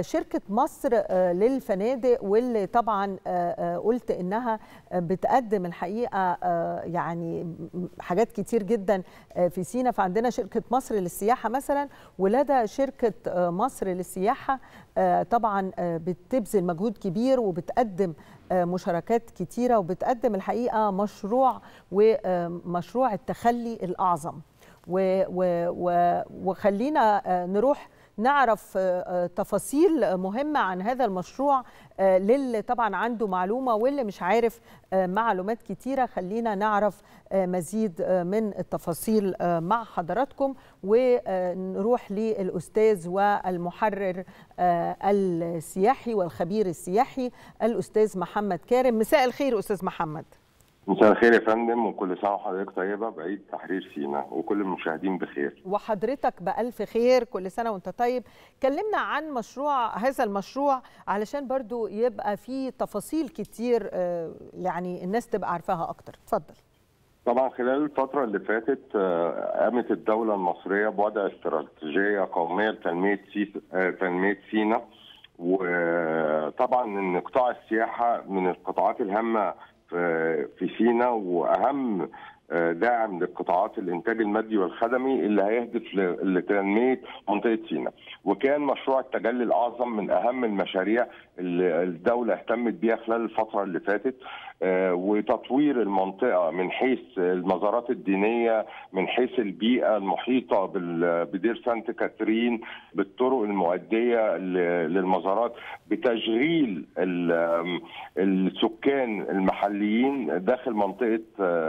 شركة مصر للفنادق واللي طبعا قلت إنها بتقدم الحقيقة يعني حاجات كتير جدا في سينا. فعندنا شركة مصر للسياحة مثلا ولدى شركة مصر للسياحة طبعا بتبذل مجهود كبير وبتقدم مشاركات كتيرة وبتقدم الحقيقة مشروع ومشروع التخلي الأعظم. وخلينا نروح نعرف تفاصيل مهمة عن هذا المشروع للي طبعا عنده معلومة واللي مش عارف معلومات كتيرة. خلينا نعرف مزيد من التفاصيل مع حضراتكم. ونروح للأستاذ والمحرر السياحي والخبير السياحي الأستاذ محمد كارم. مساء الخير أستاذ محمد. مساء الخير يا فندم وكل سنه وحضرتك طيبة. بعيد تحرير سينا وكل المشاهدين بخير. وحضرتك بألف خير كل سنة وأنت طيب. كلمنا عن مشروع هذا المشروع علشان برضو يبقى فيه تفاصيل كتير يعني الناس تبقى عارفاها أكتر. اتفضل. طبعا خلال الفترة اللي فاتت قامت الدولة المصرية بوضع استراتيجية قومية لتنمية تنمية سينا. وطبعا إن قطاع السياحة من القطاعات الهامة في سينا وأهم داعم للقطاعات الإنتاج المادي والخدمي اللي هيهدف لتنمية منطقة سينا. وكان مشروع التجلي الأعظم من أهم المشاريع اللي الدولة اهتمت بيها خلال الفترة اللي فاتت وتطوير المنطقة من حيث المزارات الدينية من حيث البيئة المحيطة بدير سانت كاترين بالطرق المؤدية للمزارات بتشغيل السكان المحليين داخل منطقة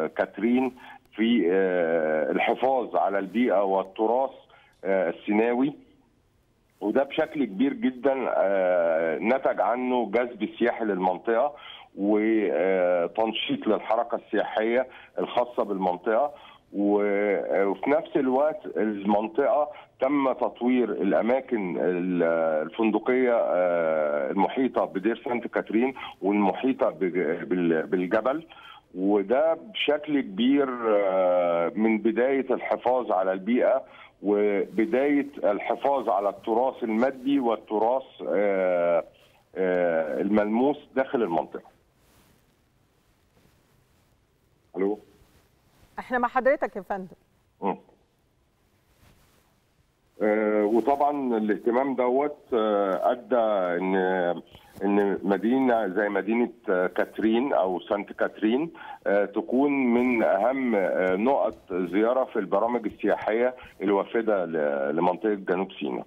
كاترين في الحفاظ على البيئة والتراث السيناوي. وده بشكل كبير جدا نتج عنه جذب سياحي للمنطقة وتنشيط للحركة السياحية الخاصة بالمنطقة. وفي نفس الوقت المنطقة تم تطوير الأماكن الفندقية المحيطة بدير سانت كاترين والمحيطة بالجبل. وده بشكل كبير من بداية الحفاظ على البيئة وبداية الحفاظ على التراث المادي والتراث الملموس داخل المنطقة. ألو إحنا مع حضرتك يا فندم. وطبعا الاهتمام دوت أدى إن إن مدينة زي مدينة كاترين أو سانت كاترين تكون من أهم نقط زيارة في البرامج السياحية الوافدة لمنطقة جنوب سيناء.